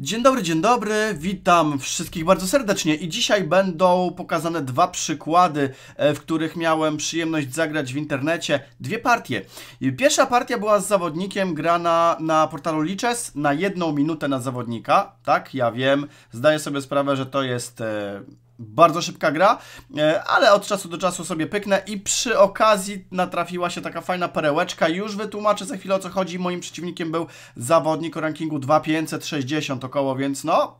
Dzień dobry, dzień dobry, witam wszystkich bardzo serdecznie. I dzisiaj będą pokazane dwa przykłady, e, w których miałem przyjemność zagrać w internecie, dwie partie. Pierwsza partia była z zawodnikiem grana na portalu Liches na jedną minutę na zawodnika, tak, ja wiem, zdaję sobie sprawę, że to jest... Bardzo szybka gra, e, ale od czasu do czasu sobie pyknę i przy okazji natrafiła się taka fajna perełeczka. Już wytłumaczę za chwilę o co chodzi. Moim przeciwnikiem był zawodnik o rankingu 2560 około, więc no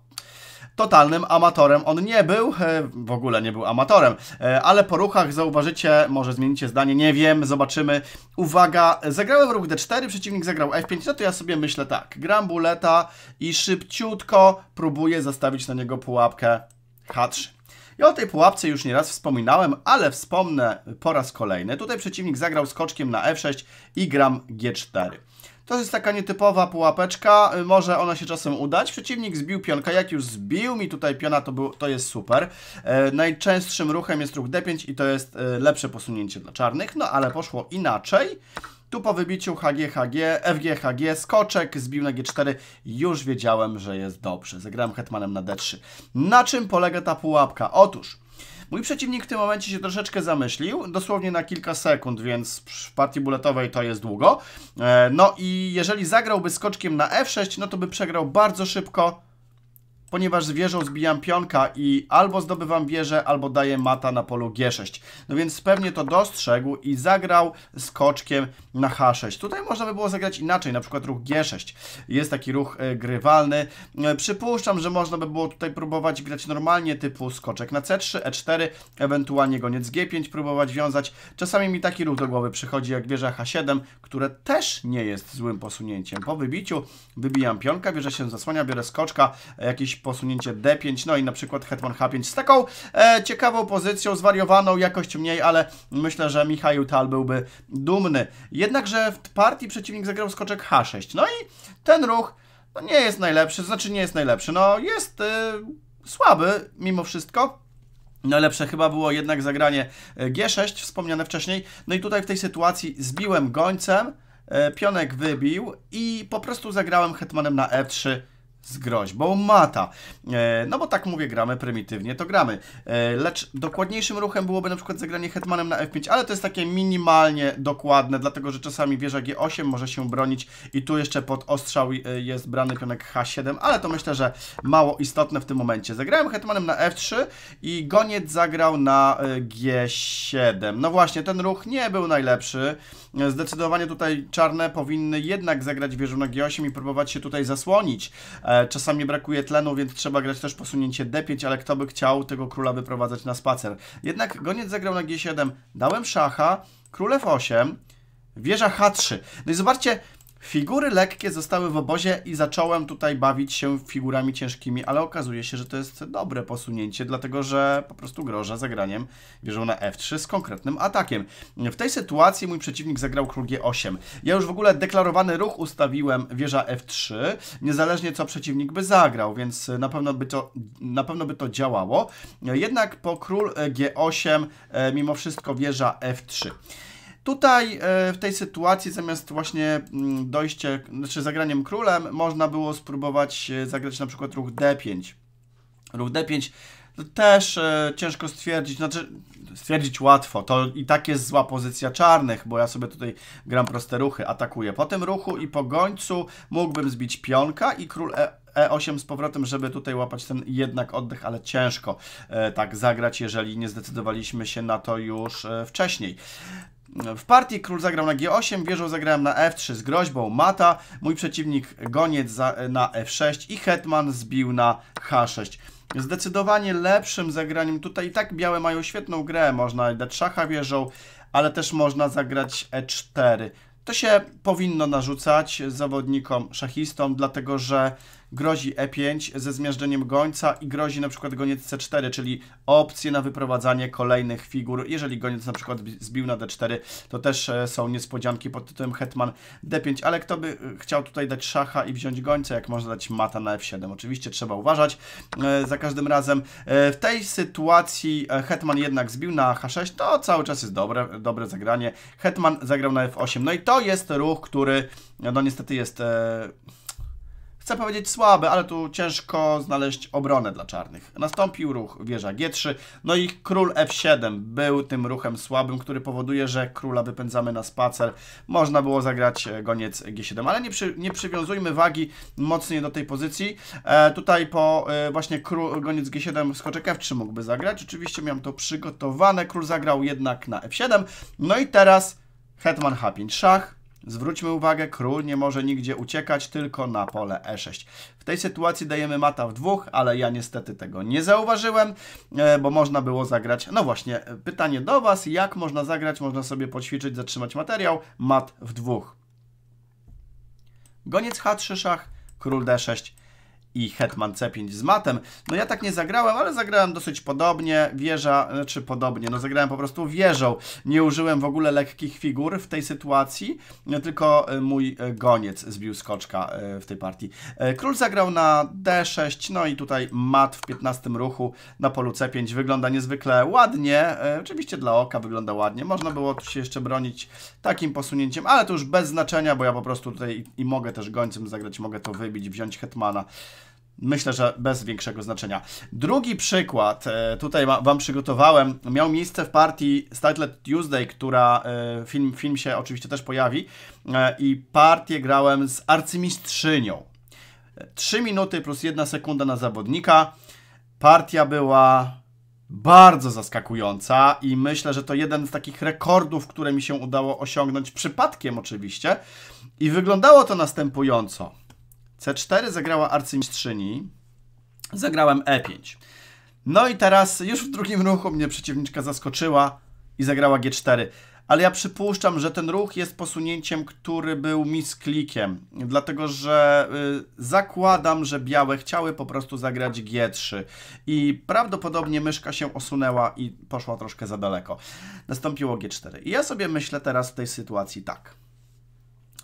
totalnym amatorem on nie był, e, w ogóle nie był amatorem, e, ale po ruchach zauważycie, może zmienicie zdanie, nie wiem, zobaczymy. Uwaga, zagrałem ruch D4, przeciwnik zagrał F5, no to ja sobie myślę tak, gram buleta i szybciutko próbuję zastawić na niego pułapkę H3. Ja o tej pułapce już nieraz wspominałem, ale wspomnę po raz kolejny. Tutaj przeciwnik zagrał skoczkiem na F6 i gram G4. To jest taka nietypowa pułapeczka, może ona się czasem udać. Przeciwnik zbił pionka, jak już zbił mi tutaj piona, to, był, to jest super. E, najczęstszym ruchem jest ruch D5 i to jest e, lepsze posunięcie dla czarnych, no ale poszło inaczej. Tu po wybiciu HG, HG, FG, HG, skoczek, zbił na G4. Już wiedziałem, że jest dobrze. Zagrałem hetmanem na D3. Na czym polega ta pułapka? Otóż... Mój przeciwnik w tym momencie się troszeczkę zamyślił, dosłownie na kilka sekund, więc w partii buletowej to jest długo. E, no i jeżeli zagrałby skoczkiem na F6, no to by przegrał bardzo szybko, ponieważ z wieżą zbijam pionka i albo zdobywam wieżę, albo daję mata na polu G6. No więc pewnie to dostrzegł i zagrał skoczkiem na H6. Tutaj można by było zagrać inaczej, na przykład ruch G6. Jest taki ruch e, grywalny. E, przypuszczam, że można by było tutaj próbować grać normalnie, typu skoczek na C3, E4, ewentualnie goniec G5 próbować wiązać. Czasami mi taki ruch do głowy przychodzi jak wieża H7, które też nie jest złym posunięciem. Po wybiciu wybijam pionka, wieża się zasłania, biorę skoczka, jakiś posunięcie D5, no i na przykład hetman H5 z taką e, ciekawą pozycją, zwariowaną, jakość mniej, ale myślę, że Michał Tal byłby dumny. Jednakże w partii przeciwnik zagrał skoczek H6, no i ten ruch no, nie jest najlepszy, znaczy nie jest najlepszy, no jest e, słaby mimo wszystko, Najlepsze chyba było jednak zagranie e, G6, wspomniane wcześniej. No i tutaj w tej sytuacji zbiłem gońcem, e, pionek wybił i po prostu zagrałem hetmanem na F3 z groźbą mata. E, no bo tak mówię, gramy prymitywnie, to gramy. E, lecz dokładniejszym ruchem byłoby na przykład zagranie hetmanem na F5, ale to jest takie minimalnie dokładne, dlatego że czasami wieża G8 może się bronić i tu jeszcze pod ostrzał e, jest brany pionek H7, ale to myślę, że mało istotne w tym momencie. Zagrałem hetmanem na F3 i goniec zagrał na G7. No właśnie, ten ruch nie był najlepszy. Zdecydowanie tutaj czarne powinny jednak zagrać wieżą na G8 i próbować się tutaj zasłonić. Czasami brakuje tlenu, więc trzeba grać też posunięcie D5, ale kto by chciał tego króla wyprowadzać na spacer. Jednak goniec zagrał na G7, dałem szacha, król F8, wieża H3. No i zobaczcie, Figury lekkie zostały w obozie i zacząłem tutaj bawić się figurami ciężkimi, ale okazuje się, że to jest dobre posunięcie, dlatego że po prostu grożę zagraniem wieżą na F3 z konkretnym atakiem. W tej sytuacji mój przeciwnik zagrał król G8. Ja już w ogóle deklarowany ruch ustawiłem wieża F3, niezależnie co przeciwnik by zagrał, więc na pewno by to, na pewno by to działało. Jednak po król G8 e, mimo wszystko wieża F3. Tutaj e, w tej sytuacji zamiast właśnie mm, dojście, znaczy zagraniem królem, można było spróbować e, zagrać na przykład ruch D5. Ruch D5 też e, ciężko stwierdzić, znaczy stwierdzić łatwo, to i tak jest zła pozycja czarnych, bo ja sobie tutaj gram proste ruchy, atakuję. Po tym ruchu i po gońcu mógłbym zbić pionka i król e E8 z powrotem, żeby tutaj łapać ten jednak oddech, ale ciężko e, tak zagrać, jeżeli nie zdecydowaliśmy się na to już e, wcześniej. W partii król zagrał na G8, wieżą zagrałem na F3 z groźbą mata, mój przeciwnik goniec za, na F6 i hetman zbił na H6. Zdecydowanie lepszym zagraniem, tutaj i tak białe mają świetną grę, można dać szacha wieżą, ale też można zagrać E4. To się powinno narzucać zawodnikom szachistom, dlatego że grozi E5 ze zmiażdżeniem gońca i grozi na przykład goniec C4, czyli opcje na wyprowadzanie kolejnych figur. Jeżeli goniec na przykład zbił na D4, to też e, są niespodzianki pod tytułem hetman D5, ale kto by e, chciał tutaj dać szacha i wziąć gońca, jak można dać mata na F7? Oczywiście trzeba uważać e, za każdym razem. W tej sytuacji hetman jednak zbił na H6, to cały czas jest dobre, dobre zagranie. Hetman zagrał na F8, no i to jest ruch, który no niestety jest chcę powiedzieć słaby, ale tu ciężko znaleźć obronę dla czarnych. Nastąpił ruch wieża G3, no i król F7 był tym ruchem słabym, który powoduje, że króla wypędzamy na spacer. Można było zagrać e, goniec G7, ale nie, przy, nie przywiązujmy wagi mocniej do tej pozycji. E, tutaj po e, właśnie król, goniec G7 skoczek F3 mógłby zagrać. Oczywiście miałem to przygotowane, król zagrał jednak na F7. No i teraz hetman H5 szach. Zwróćmy uwagę, król nie może nigdzie uciekać, tylko na pole E6. W tej sytuacji dajemy mata w dwóch, ale ja niestety tego nie zauważyłem, e, bo można było zagrać. No właśnie, pytanie do Was, jak można zagrać? Można sobie poćwiczyć, zatrzymać materiał. Mat w dwóch. Goniec H3 szach, król D6 i hetman c5 z matem. No ja tak nie zagrałem, ale zagrałem dosyć podobnie, wieża, znaczy podobnie, no zagrałem po prostu wieżą. Nie użyłem w ogóle lekkich figur w tej sytuacji, tylko e, mój e, goniec zbił skoczka e, w tej partii. Król zagrał na d6, no i tutaj mat w 15 ruchu na polu c5 wygląda niezwykle ładnie, oczywiście dla oka wygląda ładnie, można było tu się jeszcze bronić takim posunięciem, ale to już bez znaczenia, bo ja po prostu tutaj i mogę też gońcem zagrać, mogę to wybić, wziąć hetmana. Myślę, że bez większego znaczenia. Drugi przykład, e, tutaj Wam przygotowałem, miał miejsce w partii Startlet Tuesday, która e, film, film się oczywiście też pojawi e, i partię grałem z arcymistrzynią. 3 minuty plus 1 sekunda na zawodnika. Partia była bardzo zaskakująca i myślę, że to jeden z takich rekordów, które mi się udało osiągnąć przypadkiem oczywiście. I wyglądało to następująco. C4 zagrała arcymistrzyni. Zagrałem E5. No i teraz już w drugim ruchu mnie przeciwniczka zaskoczyła i zagrała G4. Ale ja przypuszczam, że ten ruch jest posunięciem, który był misklikiem, dlatego że y, zakładam, że białe chciały po prostu zagrać G3 i prawdopodobnie myszka się osunęła i poszła troszkę za daleko. Nastąpiło G4. I ja sobie myślę teraz w tej sytuacji tak.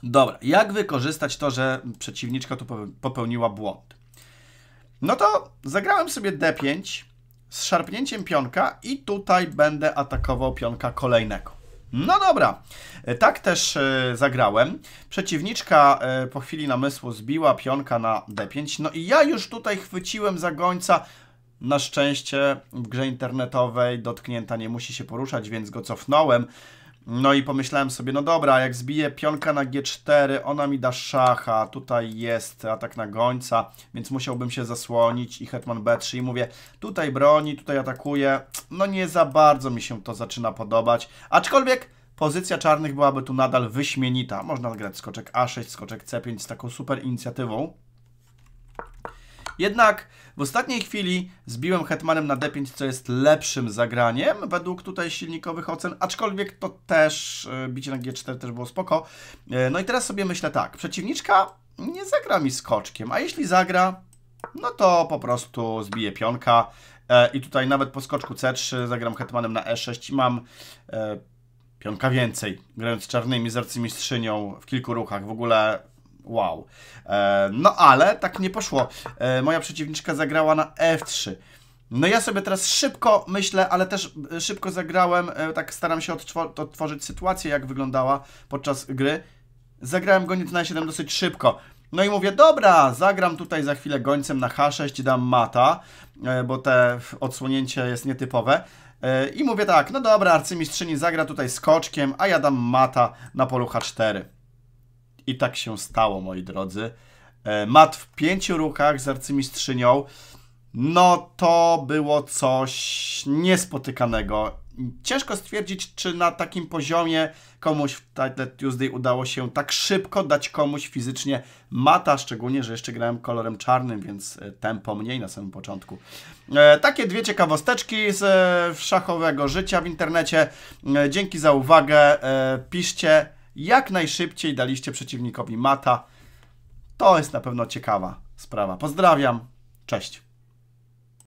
Dobra, jak wykorzystać to, że przeciwniczka tu popełniła błąd? No to zagrałem sobie D5 z szarpnięciem pionka i tutaj będę atakował pionka kolejnego. No dobra, tak też e, zagrałem. Przeciwniczka e, po chwili namysłu zbiła pionka na D5, no i ja już tutaj chwyciłem za gońca. Na szczęście w grze internetowej dotknięta nie musi się poruszać, więc go cofnąłem. No i pomyślałem sobie, no dobra, jak zbiję pionka na G4, ona mi da szacha, tutaj jest atak na gońca, więc musiałbym się zasłonić i hetman B3 i mówię, tutaj broni, tutaj atakuje, no nie za bardzo mi się to zaczyna podobać, aczkolwiek pozycja czarnych byłaby tu nadal wyśmienita, można grać skoczek A6, skoczek C5 z taką super inicjatywą, jednak w ostatniej chwili zbiłem hetmanem na d5, co jest lepszym zagraniem według tutaj silnikowych ocen, aczkolwiek to też e, bicie na g4 też było spoko. E, no i teraz sobie myślę tak, przeciwniczka nie zagra mi skoczkiem, a jeśli zagra, no to po prostu zbiję pionka e, i tutaj nawet po skoczku c3 zagram hetmanem na e6 i mam pionka więcej, grając czarnymi z arcymistrzynią w kilku ruchach. W ogóle wow. E, no ale tak nie poszło. E, moja przeciwniczka zagrała na F3. No ja sobie teraz szybko myślę, ale też e, szybko zagrałem, tak staram się odtworzyć sytuację, jak wyglądała podczas gry. Zagrałem goniec na 7 dosyć szybko. No i mówię, dobra, zagram tutaj za chwilę gońcem na H6, dam mata, bo te odsłonięcie jest nietypowe. I mówię tak, no dobra, arcymistrzyni zagra tutaj skoczkiem, a ja dam mata na polu H4. I tak się stało, moi drodzy. E, mat w pięciu ruchach z arcymistrzynią. No to było coś niespotykanego. Ciężko stwierdzić, czy na takim poziomie komuś w Title Tuesday udało się tak szybko dać komuś fizycznie mata, szczególnie, że jeszcze grałem kolorem czarnym, więc e, tempo mniej na samym początku. E, takie dwie ciekawosteczki z e, szachowego życia w internecie. E, dzięki za uwagę. E, piszcie jak najszybciej daliście przeciwnikowi mata. To jest na pewno ciekawa sprawa. Pozdrawiam, cześć.